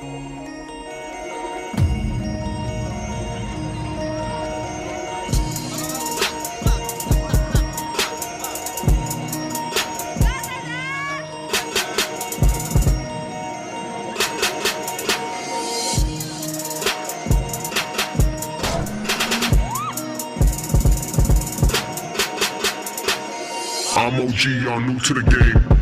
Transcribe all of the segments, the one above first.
I'm OG, I'm new to the game.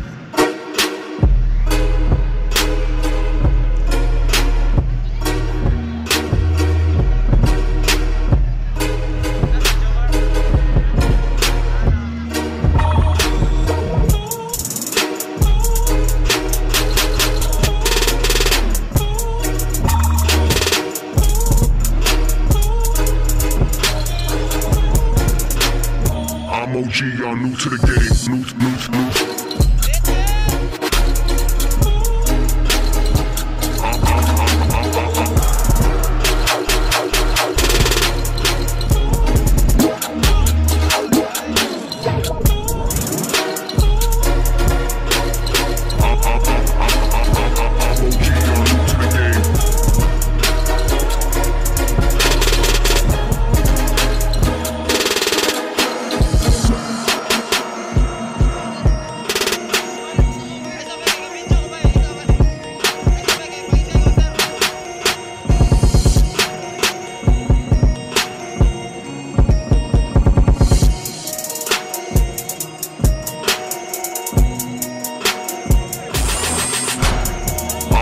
OG, y'all new to the game. New, new.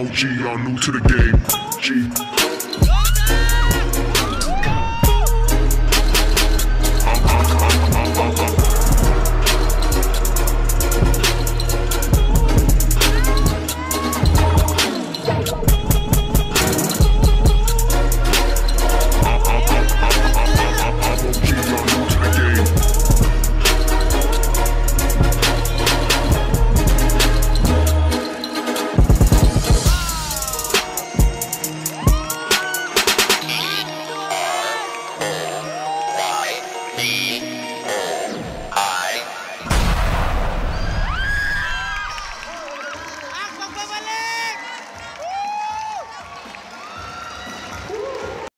OG, y'all new to the game. G.